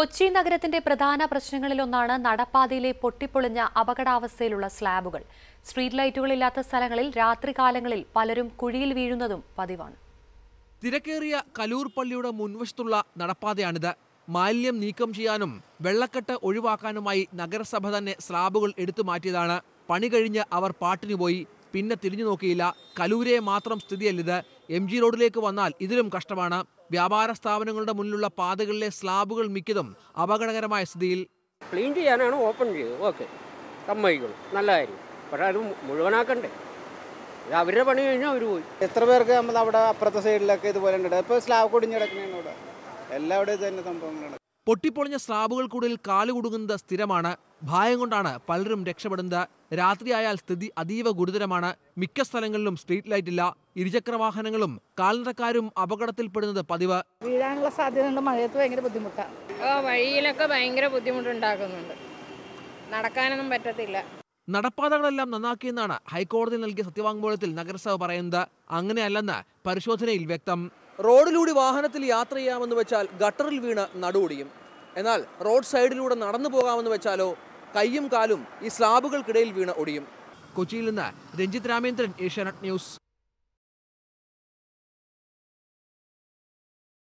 കൊച്ചി നഗരത്തിന്റെ പ്രധാന പ്രശ്നങ്ങളിലൊന്നാണ് നടപ്പാതയിലെ പൊട്ടിപ്പൊളിഞ്ഞ അപകടാവസ്ഥയിലുള്ള സ്ലാബുകൾ. സ്ട്രീറ്റ് ലൈറ്റുകളില്ലാത്ത സ്ഥലങ്ങളിൽ രാത്രികാലങ്ങളിൽ പലരും കുഴിയിൽ വീഴുന്നതും പതിവാണ്. തിരക്കേറിയ കലൂർ പള്ളിയുടെ മുൻവശത്തുള്ള നടപ്പാതയാണിത്. മാലിന്യം നീക്കം ചെയ്യാനും വെള്ളക്കെട്ട് ഒഴിവാക്കാനുമായി നഗരസഭ തന്നെ സ്ലാബുകൾ എടുത്തു മാറ്റിയതാണ്. പണി കഴിഞ്ഞ് അവർ പാട്ടിനു പോയി. പിന്നെ തിരിഞ്ഞു നോക്കിയില്ല. കലൂരെ മാത്രം സ്ഥിതിയല്ലിത് എം ജി റോഡിലേക്ക് വന്നാൽ ഇതിലും കഷ്ടമാണ്. വ്യാപാര സ്ഥാപനങ്ങളുടെ മുന്നിലുള്ള പാതകളിലെ സ്ലാബുകൾ മിക്കതും അപകടകരമായ സ്ഥിതിയിൽ. ക്ലീൻ ചെയ്യാനാണ് ഓപ്പൺ ചെയ്തത്. ഓക്കെ. സമ്മതിക്കണം നല്ല കാര്യം. പക്ഷേ അത് മുഴുവനാക്കണ്ടേ? ഇത് അവരുടെ പണി കഴിഞ്ഞാൽ അവർ പോയി. എത്ര പേർക്ക് നമ്മൾ അവിടെ അപ്പുറത്തെ സൈഡിലൊക്കെ ഇതുപോലെ ഉണ്ട്? ഇപ്പോൾ സ്ലാബ് കൊടിഞ്ഞ് കിടക്കുന്നതാണ് ഇവിടെ എല്ലാവിടെയും തന്നെ സംഭവങ്ങളാണ്. പൊട്ടിപ്പൊളിഞ്ഞ സ്ലാബുകൾക്കുള്ളിൽ കാലുകുടുങ്ങുന്നത് സ്ഥിരമാണ്. ഭയം കൊണ്ടാണ് പലരും രക്ഷപ്പെടുന്നത്. രാത്രിയായാൽ സ്ഥിതി അതീവ ഗുരുതരമാണ്. മിക്ക സ്ഥലങ്ങളിലും സ്ട്രീറ്റ് ലൈറ്റ് ഇല്ല. ഇരുചക്ര വാഹനങ്ങളും കാൽനടക്കാരും അപകടത്തിൽപ്പെടുന്നത് പതിവ്. വീഴാനുള്ള സാധ്യതയുണ്ട്. മഴയത്ത് ഭയങ്കര ബുദ്ധിമുട്ടാണ്. ഓ വഴിയിലൊക്കെ ഭയങ്കര ബുദ്ധിമുട്ടുണ്ടാക്കുന്നുണ്ട്. നടക്കാനൊന്നും പറ്റത്തില്ല. നടപ്പാതകളെല്ലാം നന്നാക്കിയെന്നാണ് ഹൈക്കോടതി നൽകിയ സത്യവാങ്മൂലത്തിൽ നഗരസഭ പറയുന്നത്. അങ്ങനെയല്ലെന്ന് പരിശോധനയിൽ വ്യക്തം. റോഡിലൂടെ വാഹനത്തിൽ യാത്ര ചെയ്യാമെന്ന് വെച്ചാൽ ഗട്ടറിൽ വീണ് നടുവൊടിയും എന്നാൽ റോഡ് സൈഡിലൂടെ നടന്നു പോകാമെന്ന് വെച്ചാലോ കൈയും കാലും ഈ സ്ലാബുകൾക്കിടയിൽ വീണ് ഒടിയും. കൊച്ചിയിൽ നിന്ന് രഞ്ജിത് രാമേന്ദ്രൻ ഏഷ്യാനെറ്റ് ന്യൂസ്.